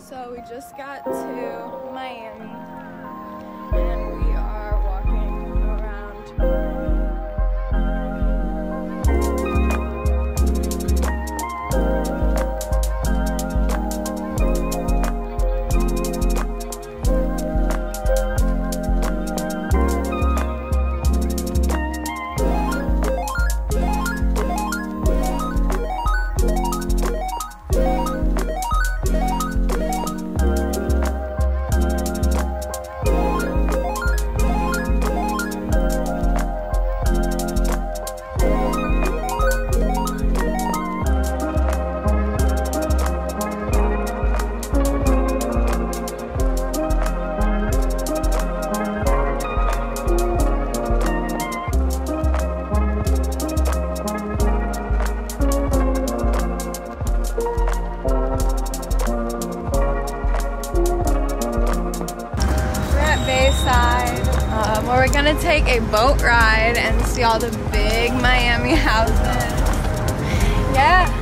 So we just got to Miami where we're gonna take a boat ride and see all the big Miami houses. Yeah.